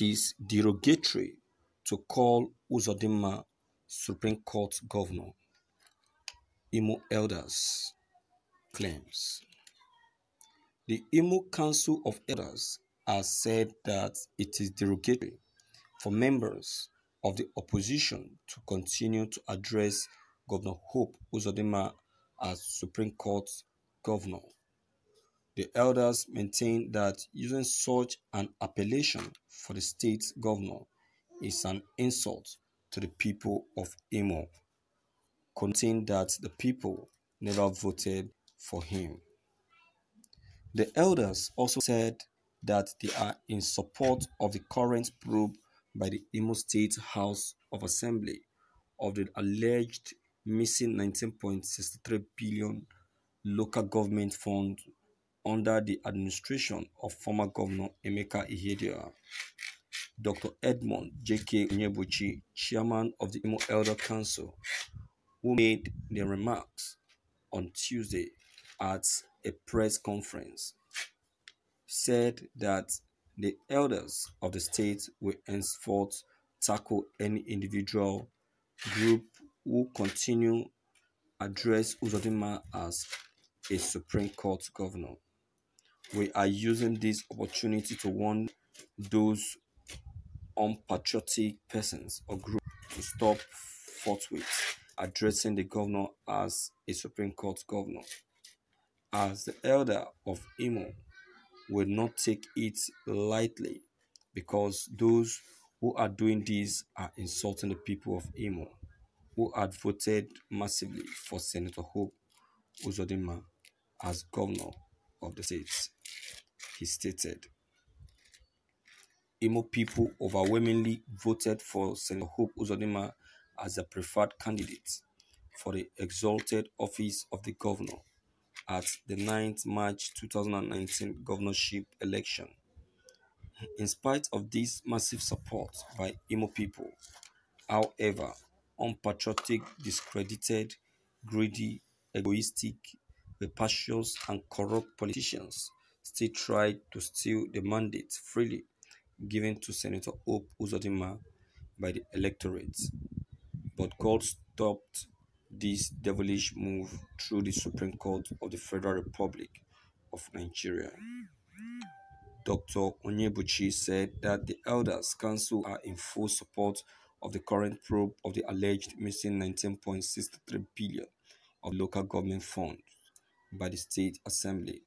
it is derogatory to call Uzodinma Supreme Court Governor. Imo Elders claims. The Imo Council of Elders has said that it is derogatory for members of the opposition to continue to address Governor Hope Uzodinma as Supreme Court Governor. The elders maintain that using such an appellation for the state governor is an insult to the people of Imo, contain that the people never voted for him. The elders also said that they are in support of the current probe by the Imo State House of Assembly of the alleged missing 19.63 billion local government fund under the administration of former Governor Emeka Ihedioha. Dr. Edmond J.K. Onyebuchi, chairman of the Imo Elder Council, who made the remarks on Tuesday at a press conference, said that the elders of the state will henceforth tackle any individual group who continue address Uzodinma as a Supreme Court governor. We are using this opportunity to warn those unpatriotic persons or groups to stop forthwith addressing the governor as a Supreme Court governor. As the elder of Imo will not take it lightly because those who are doing this are insulting the people of Imo who had voted massively for Senator Hope Uzodinma as governor of the state. He stated, Imo people overwhelmingly voted for Senator Hope Uzodinma as the preferred candidate for the exalted office of the governor at the 9th March 2019 governorship election. In spite of this massive support by Imo people, however, unpatriotic, discredited, greedy, egoistic, rapacious, and corrupt politicians still tried to steal the mandate freely given to Senator Hope Uzodinma by the electorate. But God stopped this devilish move through the Supreme Court of the Federal Republic of Nigeria. Dr. Onyebuchi said that the Elders Council are in full support of the current probe of the alleged missing 19.63 billion of local government funds by the State Assembly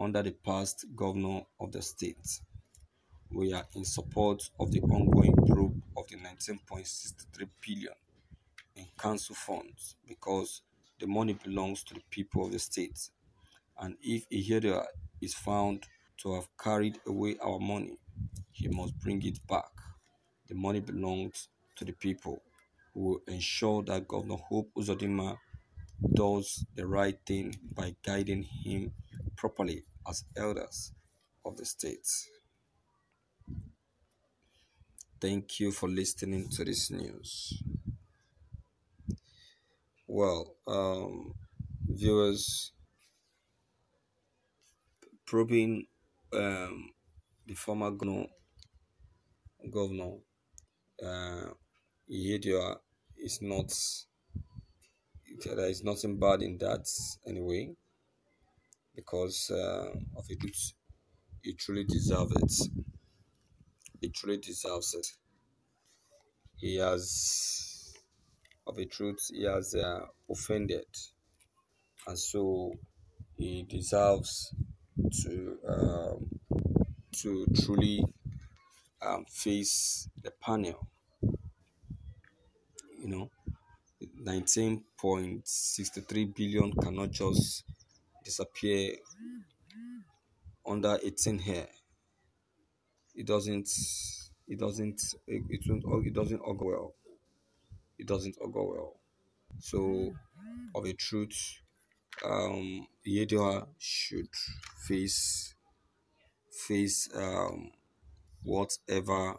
under the past governor of the state. We are in support of the ongoing probe of the 19.63 billion in council funds because the money belongs to the people of the state. And if Ihedioha is found to have carried away our money, he must bring it back. The money belongs to the people. We will ensure that Governor Hope Uzodinma does the right thing by guiding him properly as elders of the state. Thank you for listening to this news. Well, um, viewers, probing um, the former governor, governor uh, Ihedioha is not there is nothing bad in that anyway because uh, of it he truly deserves it. He truly deserves it. He has of a truth he has uh, offended. And so he deserves to um, to truly um, face the panel. You know 19.63 billion cannot just disappear under 18 hair. It doesn't it doesn't it, it, won't, it doesn't augur well. It doesn't augur well. So of a truth um Ihedioha should face face um whatever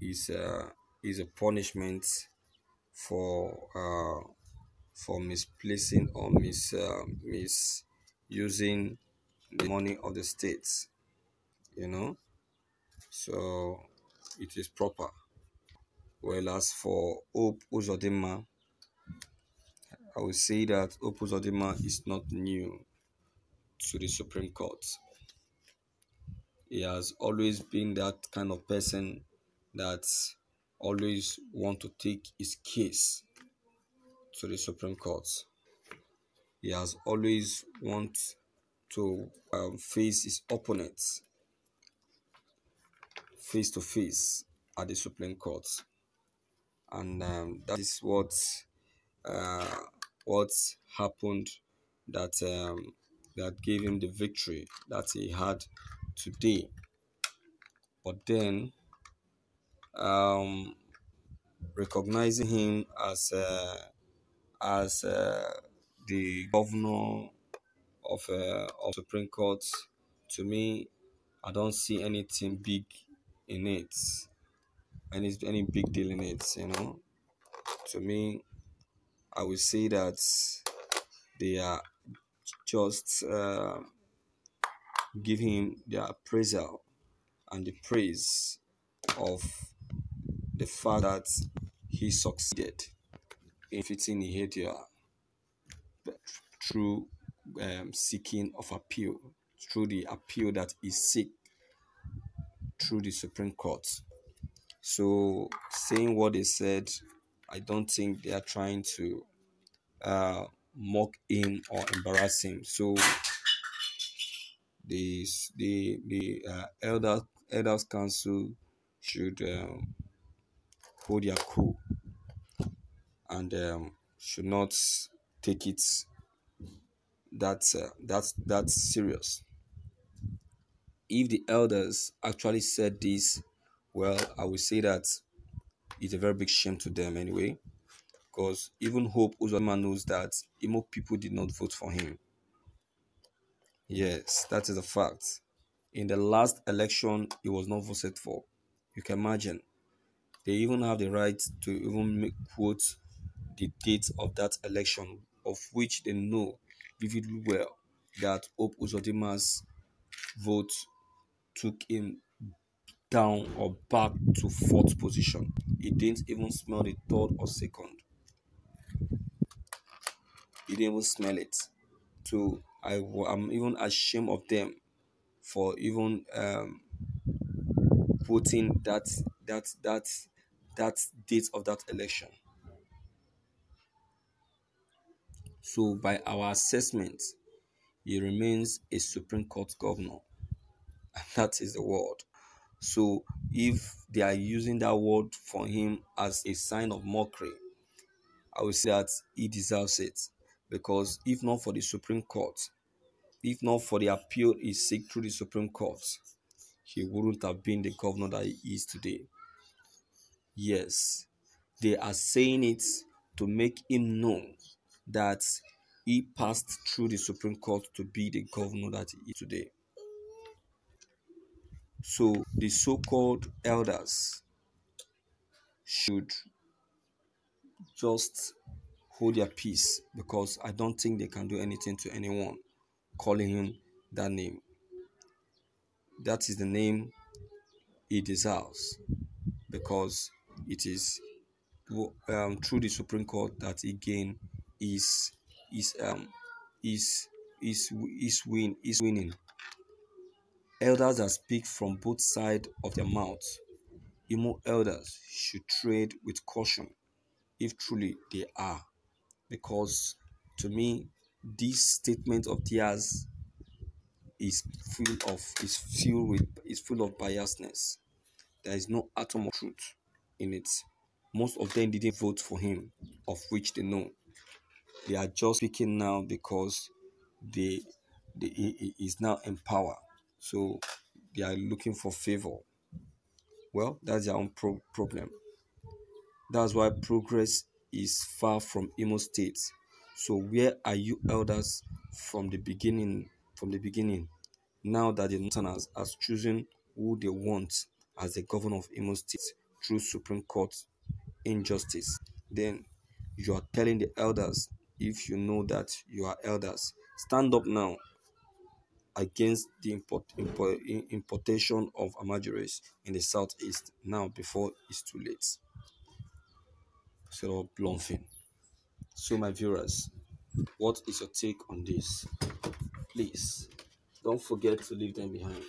is uh, is a punishment for uh, for misplacing or mis uh, misusing the money of the states. You know, So it is proper. Well, as for Hope Uzodinma, I will say that Hope Uzodinma is not new to the Supreme Court. He has always been that kind of person that always want to take his case to the Supreme Court. He has always want to um, face his opponents face to face at the Supreme Court, and um, that is what uh, what happened that um, that gave him the victory that he had today. But then, um, recognizing him as uh, as uh, the governor of uh, of Supreme Court, to me, I don't see anything big in it, any any big deal in it. You know, to me, I would say that they are just uh, give him the appraisal and the praise of the fact that he succeeded in fitting Ihedia through um, seeking of appeal, through the appeal that he seek through the Supreme Court. So, saying what they said, I don't think they are trying to uh, mock him or embarrass him. So, the the the uh, elder elders council should um, hold their cool and um, should not take it that uh, that's that serious. If the elders actually said this, well, I would say that it's a very big shame to them anyway, because even Hope Uzodinma knows that Imo people did not vote for him. Yes, that is a fact. In the last election, he was not voted for. You can imagine. They even have the right to even make, quote the date of that election, of which they know vividly well that Hope Uzodinma's vote took him down or back to fourth position. He didn't even smell the third or second. He didn't even smell it. So I am even ashamed of them for even um, putting that that that that date of that election. So, by our assessment, he remains a Supreme Court governor. And that is the word. So, if they are using that word for him as a sign of mockery, I would say that he deserves it. Because if not for the Supreme Court, if not for the appeal he seek through the Supreme Court, he wouldn't have been the governor that he is today. Yes, they are saying it to make him know that he passed through the Supreme Court to be the governor that he is today. So the so called elders should just hold their peace because I don't think they can do anything to anyone calling him that name. That is the name he deserves because it is um, through the Supreme Court that he gained his is um is is is win is winning. Elders that speak from both sides of their mouths. Imo elders should trade with caution if truly they are. Because to me, this statement of theirs is full of is filled with is full of biasness. There is no atom of truth in it. Most of them didn't vote for him, of which they know. They are just speaking now because they, they he is now in power. So they are looking for favor. Well, that's their own pro- problem. That's why progress is far from Imo State. So where are you elders from the beginning? From the beginning, now that the Northerners has chosen who they want as the governor of Imo State through Supreme Court injustice, then you are telling the elders if you know that you are elders, stand up now against the import, import, importation of almajiris in the southeast now before it's too late. So, bluffing. So, my viewers, what is your take on this? Please don't forget to leave them behind.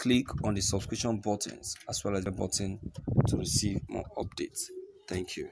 Click on the subscription buttons as well as the button to receive more updates. Thank you.